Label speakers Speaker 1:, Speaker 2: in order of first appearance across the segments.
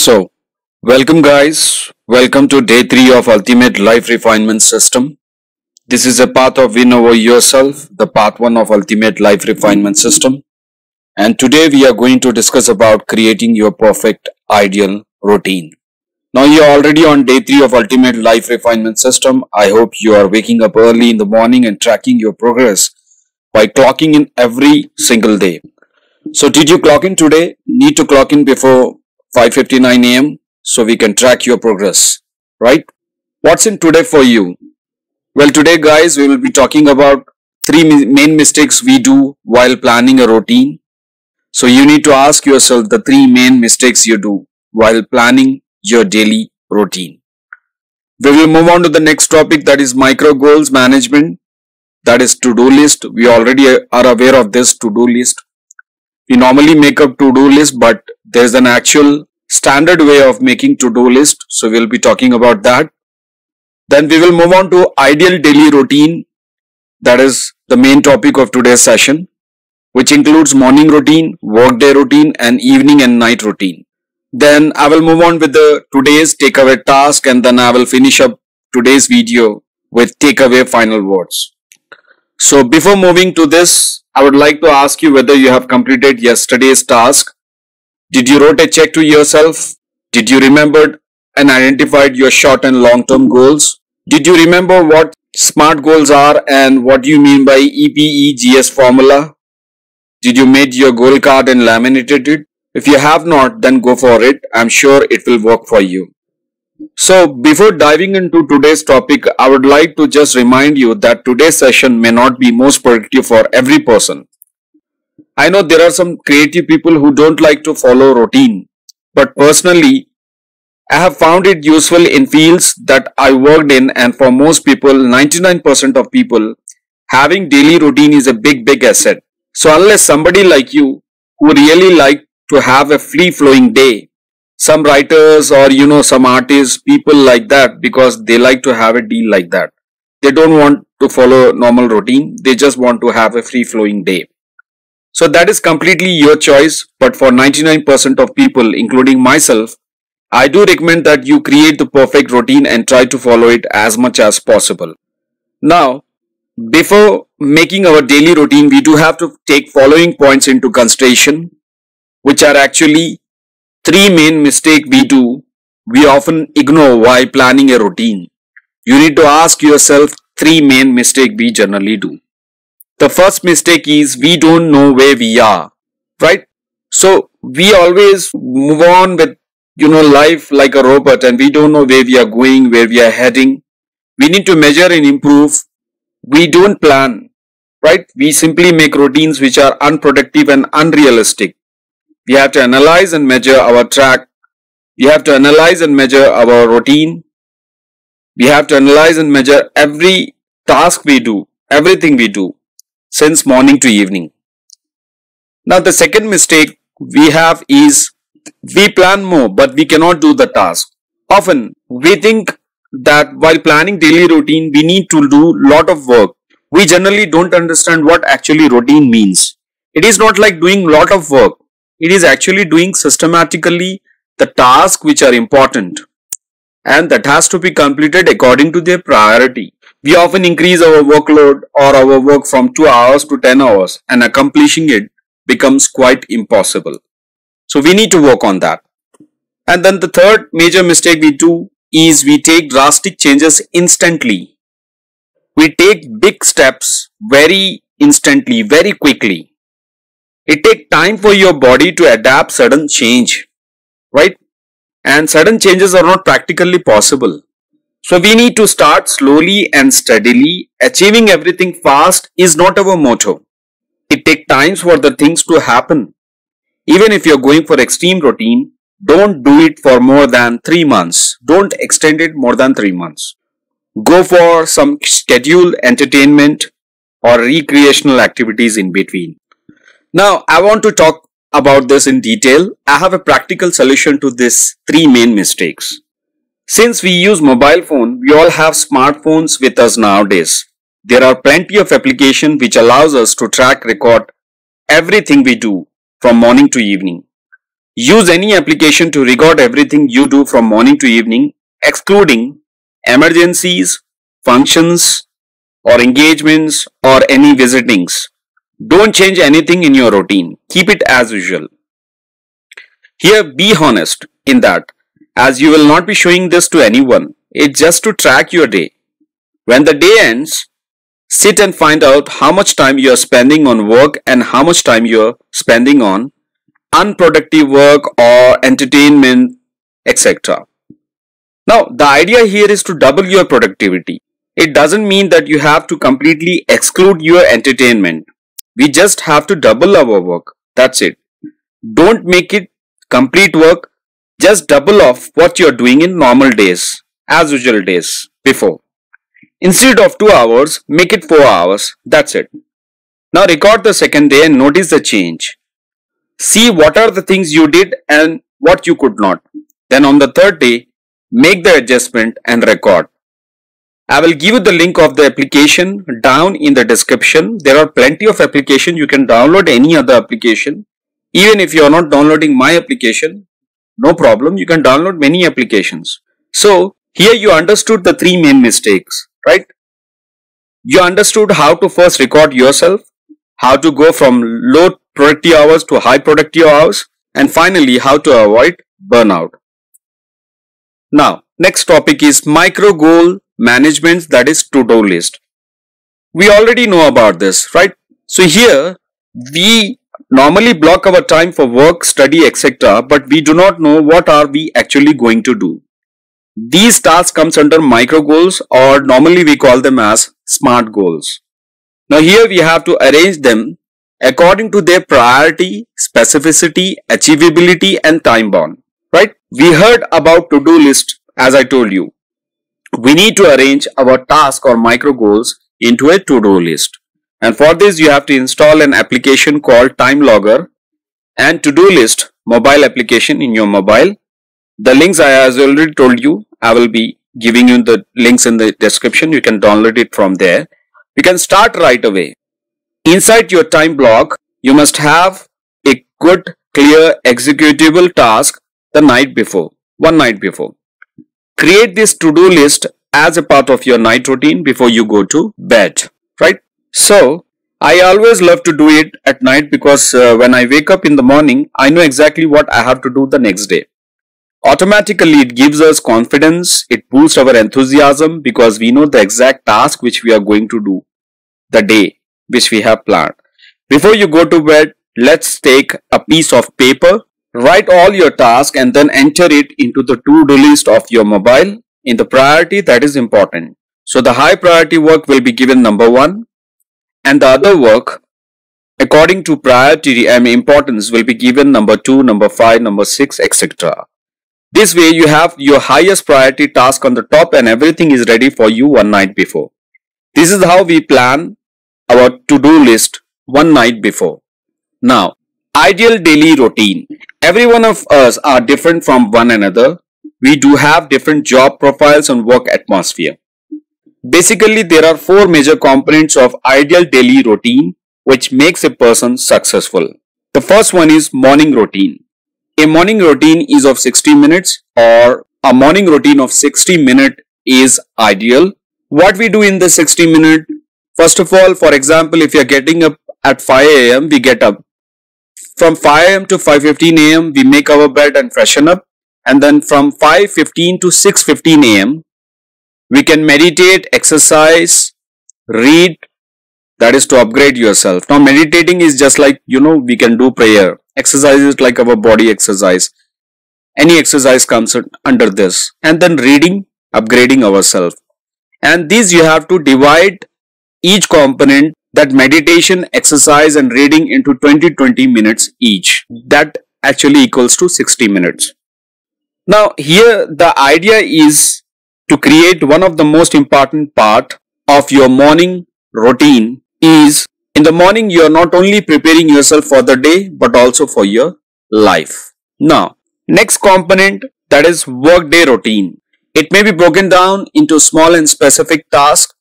Speaker 1: So, welcome guys. Welcome to day 3 of Ultimate Life Refinement System. This is a path of win over yourself, the part 1 of Ultimate Life Refinement System. And today we are going to discuss about creating your perfect ideal routine. Now you are already on day 3 of Ultimate Life Refinement System. I hope you are waking up early in the morning and tracking your progress by clocking in every single day. So did you clock in today? Need to clock in before 5.59 am so we can track your progress, right? What's in today for you? Well, today guys, we will be talking about three main mistakes we do while planning a routine. So you need to ask yourself the three main mistakes you do while planning your daily routine. We will move on to the next topic that is micro goals management. That is to-do list. We already are aware of this to-do list we normally make a to-do list, but there's an actual standard way of making to-do list. So we'll be talking about that. Then we will move on to ideal daily routine. That is the main topic of today's session, which includes morning routine, workday routine, and evening and night routine. Then I will move on with the today's takeaway task and then I will finish up today's video with takeaway final words. So before moving to this, I would like to ask you whether you have completed yesterday's task. Did you wrote a check to yourself? Did you remember and identified your short and long term goals? Did you remember what SMART goals are and what you mean by EPEGS formula? Did you made your goal card and laminated it? If you have not, then go for it. I'm sure it will work for you. So before diving into today's topic, I would like to just remind you that today's session may not be most productive for every person. I know there are some creative people who don't like to follow routine, but personally, I have found it useful in fields that I worked in and for most people, 99% of people, having daily routine is a big, big asset. So unless somebody like you who really like to have a free flowing day some writers or you know some artists people like that because they like to have a deal like that they don't want to follow normal routine they just want to have a free flowing day so that is completely your choice but for 99% of people including myself i do recommend that you create the perfect routine and try to follow it as much as possible now before making our daily routine we do have to take following points into consideration which are actually three main mistake we do, we often ignore while planning a routine. You need to ask yourself three main mistake we generally do. The first mistake is we don't know where we are, right? So we always move on with, you know, life like a robot and we don't know where we are going, where we are heading. We need to measure and improve. We don't plan, right? We simply make routines which are unproductive and unrealistic. We have to analyze and measure our track. We have to analyze and measure our routine. We have to analyze and measure every task we do, everything we do, since morning to evening. Now the second mistake we have is we plan more but we cannot do the task. Often we think that while planning daily routine we need to do lot of work. We generally don't understand what actually routine means. It is not like doing lot of work. It is actually doing systematically the tasks which are important and that has to be completed according to their priority. We often increase our workload or our work from 2 hours to 10 hours and accomplishing it becomes quite impossible. So we need to work on that. And then the third major mistake we do is we take drastic changes instantly. We take big steps very instantly, very quickly. It takes time for your body to adapt sudden change, right? And sudden changes are not practically possible. So we need to start slowly and steadily. Achieving everything fast is not our motto. It takes time for the things to happen. Even if you're going for extreme routine, don't do it for more than 3 months. Don't extend it more than 3 months. Go for some scheduled entertainment or recreational activities in between. Now, I want to talk about this in detail. I have a practical solution to these three main mistakes. Since we use mobile phone, we all have smartphones with us nowadays. There are plenty of application which allows us to track record everything we do from morning to evening. Use any application to record everything you do from morning to evening, excluding emergencies, functions, or engagements, or any visitings. Don't change anything in your routine. Keep it as usual. Here, be honest in that, as you will not be showing this to anyone. It's just to track your day. When the day ends, sit and find out how much time you are spending on work and how much time you are spending on unproductive work or entertainment, etc. Now, the idea here is to double your productivity. It doesn't mean that you have to completely exclude your entertainment. We just have to double our work. That's it. Don't make it complete work. Just double of what you're doing in normal days, as usual days before. Instead of 2 hours, make it 4 hours. That's it. Now record the second day and notice the change. See what are the things you did and what you could not. Then on the third day, make the adjustment and record. I will give you the link of the application down in the description. There are plenty of application. You can download any other application. Even if you are not downloading my application, no problem. You can download many applications. So here you understood the three main mistakes, right? You understood how to first record yourself, how to go from low productive hours to high productive hours, and finally how to avoid burnout. Now, next topic is micro goal management that is to-do list. We already know about this, right? So here we normally block our time for work, study, etc. But we do not know what are we actually going to do. These tasks comes under micro goals or normally we call them as smart goals. Now here we have to arrange them according to their priority, specificity, achievability and time bound right? We heard about to-do list as I told you. We need to arrange our task or micro goals into a to-do list. And for this you have to install an application called Time Logger and to-do list mobile application in your mobile. The links I has already told you, I will be giving you the links in the description. You can download it from there. You can start right away. Inside your time block, you must have a good, clear, executable task the night before, one night before. Create this to-do list as a part of your night routine before you go to bed, right? So, I always love to do it at night because uh, when I wake up in the morning, I know exactly what I have to do the next day. Automatically, it gives us confidence, it boosts our enthusiasm because we know the exact task which we are going to do the day which we have planned. Before you go to bed, let's take a piece of paper Write all your tasks and then enter it into the to-do list of your mobile in the priority that is important. So the high priority work will be given number one and the other work according to priority and importance will be given number two, number five, number six, etc. This way you have your highest priority task on the top and everything is ready for you one night before. This is how we plan our to-do list one night before. Now, ideal daily routine. Every one of us are different from one another. We do have different job profiles and work atmosphere. Basically, there are four major components of ideal daily routine which makes a person successful. The first one is morning routine. A morning routine is of 60 minutes or a morning routine of 60 minutes is ideal. What we do in the 60 minute, first of all, for example, if you are getting up at 5 a.m., we get up from 5 am to 5.15 am, we make our bed and freshen up. And then from 5.15 to 6.15 am, we can meditate, exercise, read. That is to upgrade yourself. Now meditating is just like, you know, we can do prayer. Exercise is like our body exercise. Any exercise comes under this. And then reading, upgrading ourselves. And these you have to divide each component that meditation, exercise and reading into 20-20 minutes each. That actually equals to 60 minutes. Now here the idea is to create one of the most important part of your morning routine is in the morning you are not only preparing yourself for the day but also for your life. Now next component that is workday routine. It may be broken down into small and specific tasks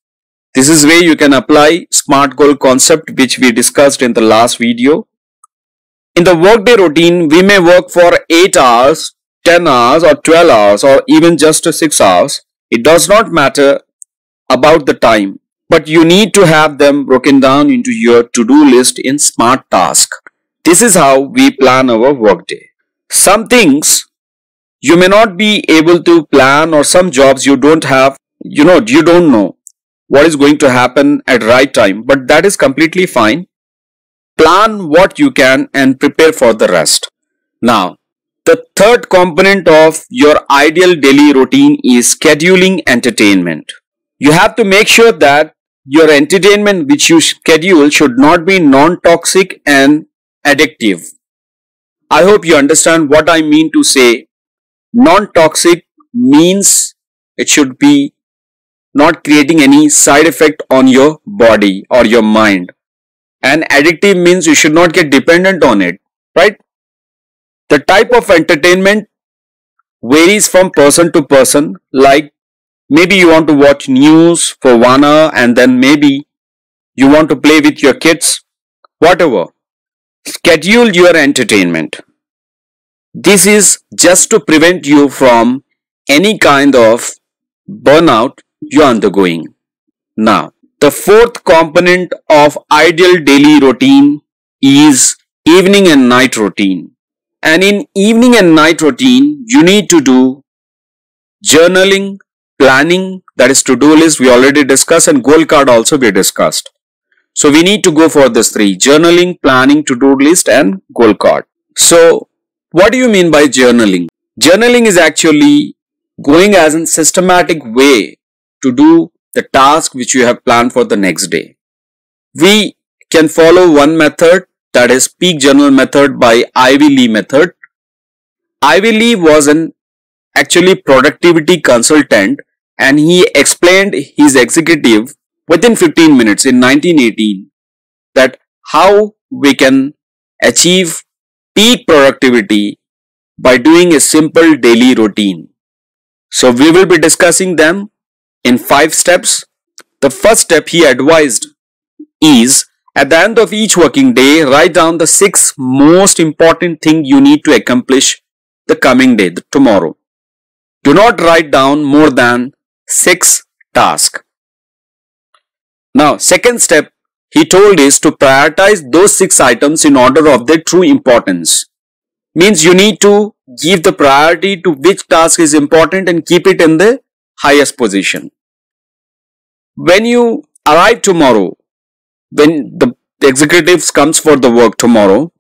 Speaker 1: this is where you can apply SMART goal concept which we discussed in the last video. In the workday routine, we may work for 8 hours, 10 hours or 12 hours or even just 6 hours. It does not matter about the time, but you need to have them broken down into your to-do list in smart task. This is how we plan our workday. Some things you may not be able to plan or some jobs you don't have, you know, you don't know what is going to happen at right time, but that is completely fine. Plan what you can and prepare for the rest. Now, the third component of your ideal daily routine is scheduling entertainment. You have to make sure that your entertainment which you schedule should not be non-toxic and addictive. I hope you understand what I mean to say. Non-toxic means it should be not creating any side effect on your body or your mind. And addictive means you should not get dependent on it, right? The type of entertainment varies from person to person. Like maybe you want to watch news for one hour and then maybe you want to play with your kids, whatever. Schedule your entertainment. This is just to prevent you from any kind of burnout you're undergoing. Now, the fourth component of ideal daily routine is evening and night routine. And in evening and night routine, you need to do journaling, planning, that is to-do list we already discussed and goal card also we discussed. So we need to go for this three, journaling, planning, to-do list and goal card. So what do you mean by journaling? Journaling is actually going as a systematic way to do the task which you have planned for the next day. We can follow one method that is peak journal method by Ivy Lee method. Ivy Lee was an actually productivity consultant and he explained his executive within 15 minutes in 1918 that how we can achieve peak productivity by doing a simple daily routine. So we will be discussing them in five steps. The first step he advised is at the end of each working day, write down the six most important thing you need to accomplish the coming day, the tomorrow. Do not write down more than six tasks. Now, second step he told is to prioritize those six items in order of their true importance. Means you need to give the priority to which task is important and keep it in the highest position. When you arrive tomorrow, when the executives comes for the work tomorrow,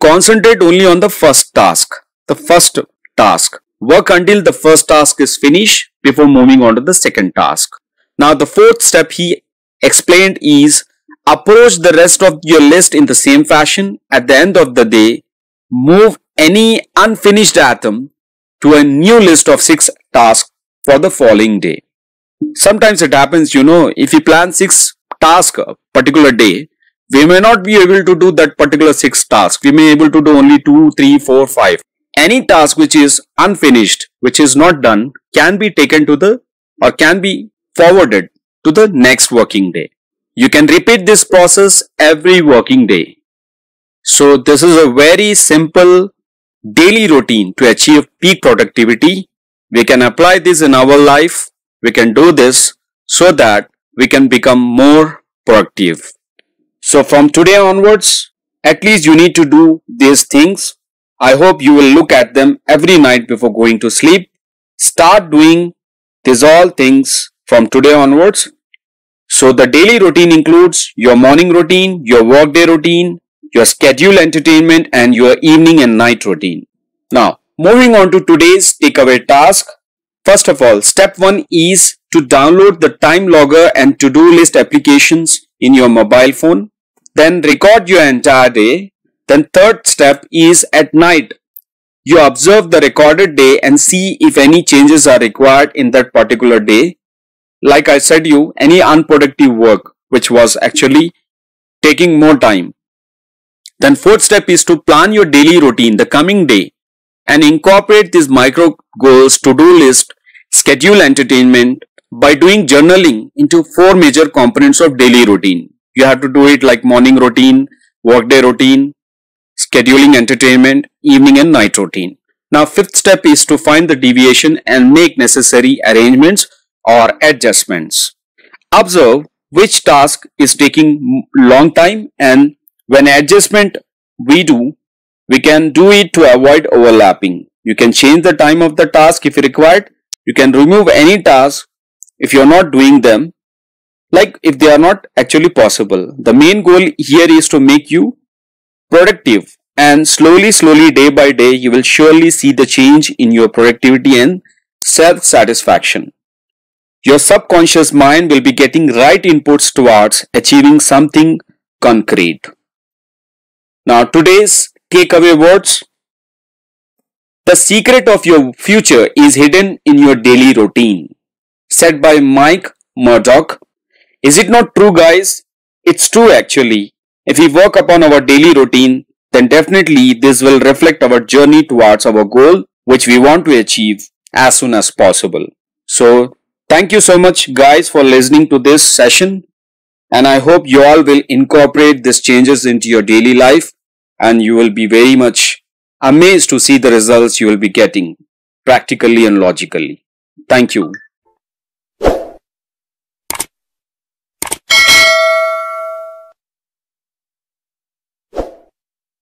Speaker 1: concentrate only on the first task, the first task. Work until the first task is finished before moving on to the second task. Now the fourth step he explained is approach the rest of your list in the same fashion. At the end of the day, move any unfinished item to a new list of six tasks for the following day. Sometimes it happens, you know, if you plan six tasks a particular day, we may not be able to do that particular six tasks. We may be able to do only two, three, four, five. Any task which is unfinished, which is not done, can be taken to the or can be forwarded to the next working day. You can repeat this process every working day. So this is a very simple daily routine to achieve peak productivity. We can apply this in our life. We can do this so that we can become more productive. So from today onwards, at least you need to do these things. I hope you will look at them every night before going to sleep. Start doing these all things from today onwards so the daily routine includes your morning routine, your workday routine, your schedule entertainment and your evening and night routine. Now, moving on to today's takeaway task. First of all, step 1 is to download the time logger and to-do list applications in your mobile phone. Then record your entire day. Then third step is at night. You observe the recorded day and see if any changes are required in that particular day like I said you, any unproductive work which was actually taking more time. Then fourth step is to plan your daily routine the coming day and incorporate these micro goals, to-do list, schedule entertainment by doing journaling into four major components of daily routine. You have to do it like morning routine, workday routine, scheduling entertainment, evening and night routine. Now fifth step is to find the deviation and make necessary arrangements or adjustments. Observe which task is taking long time and when adjustment we do, we can do it to avoid overlapping. You can change the time of the task if required. You can remove any task if you're not doing them like if they are not actually possible. The main goal here is to make you productive and slowly slowly day by day you will surely see the change in your productivity and self-satisfaction. Your subconscious mind will be getting right inputs towards achieving something concrete. Now today's takeaway words. The secret of your future is hidden in your daily routine. Said by Mike Murdock. Is it not true guys? It's true actually. If we work upon our daily routine, then definitely this will reflect our journey towards our goal which we want to achieve as soon as possible. So thank you so much guys for listening to this session and I hope you all will incorporate these changes into your daily life and you will be very much amazed to see the results you will be getting practically and logically. Thank you.